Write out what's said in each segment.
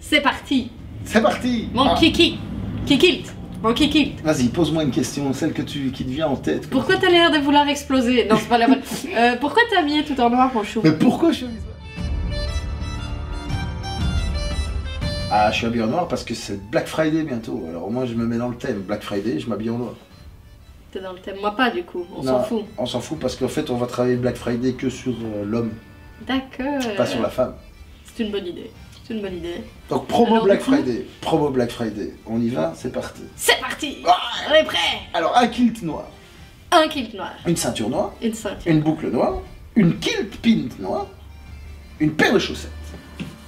C'est parti C'est parti Mon Ah, kiki Kikilt Mon kikilt Vas-y, pose-moi une question, celle que tu, qui te vient en tête. Pourquoi t'as l'air de vouloir exploser? Non, c'est pas la bonne. Euh, pourquoi t'as habillé tout en noir, mon chou? Mais pourquoi je suis Ah, je suis habillé en noir parce que c'est Black Friday bientôt. Alors moi, je me mets dans le thème. Black Friday, je m'habille en noir. T'es dans le thème. Moi pas, du coup. On s'en fout. On s'en fout parce qu'en fait, on va travailler Black Friday que sur euh, l'homme, D'accord. pas sur la femme. C'est une bonne idée. C'est une bonne idée. Donc promo Alors, Black Friday, promo Black Friday. On y va, c'est parti. C'est parti Ah On est prêt Alors un kilt noir, Un kilt noir. une ceinture noire, Une ceinture. une boucle noire, une kilt pint noire, une paire de chaussettes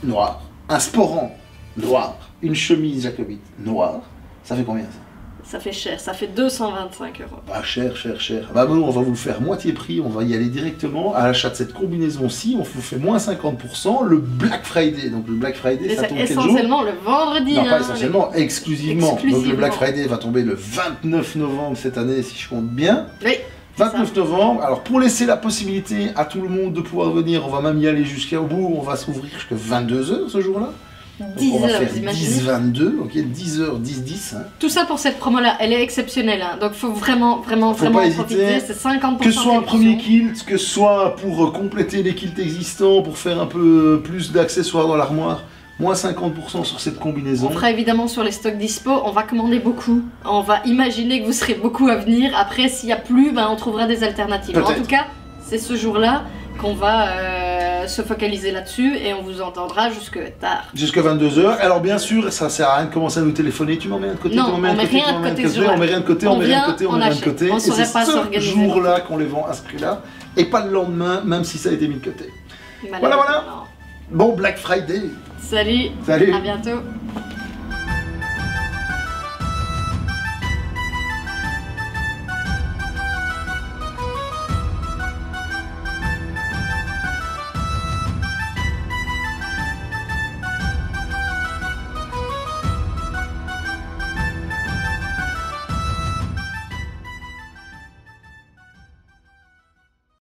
noires, un sporran noir, une chemise jacobite noire. Ça fait combien ça? Ça fait cher. Ça fait 225 euros. Pas cher, cher, cher. Bah bon, on va vous le faire moitié prix, on va y aller directement. À l'achat de cette combinaison-ci, on vous fait moins 50% le Black Friday. Donc le Black Friday, ça tombe essentiellement le vendredi. Non, hein, pas essentiellement, exclusivement. Donc le Exclusivement. Black Friday va tomber le 29 novembre cette année, si je compte bien. Oui. c'est 29 novembre. Alors pour laisser la possibilité à tout le monde de pouvoir venir, on va même y aller jusqu'au bout. On va s'ouvrir jusqu'à 22h ce jour-là. Ça. Donc 10 on va heures, faire vous imaginez 10-22, ok 10h, 10-10. hein. Tout ça pour cette promo-là, elle est exceptionnelle. Hein. Donc faut vraiment, vraiment, Faut vraiment profiter. C'est 50% Que ce soit un premier kilt, que ce soit pour euh, compléter les kilts existants, pour faire un peu plus d'accessoires dans l'armoire, moins 50% sur cette combinaison. On fera évidemment sur les stocks dispo, on va commander beaucoup. On va imaginer que vous serez beaucoup à venir. Après, s'il n'y a plus, ben, on trouvera des alternatives. En tout cas, c'est ce jour-là qu'on va euh, se focaliser là-dessus et on vous entendra jusque tard. Jusqu'à 22h. Alors bien sûr, ça sert à rien de commencer à nous téléphoner. Tu m'en mets un de côté, Non, tu m'en mets on un de côté, rien tu de m'en mets un de côté ce côté, on met rien de côté, on met rien de côté, on met rien de côté. On c'est saurait pas ce s'organiser. jour-là qu'on les vend à ce prix-là. Et pas le lendemain, même si ça a été mis de côté. Malheureusement. Bon, Black Friday. Salut, Salut à bientôt.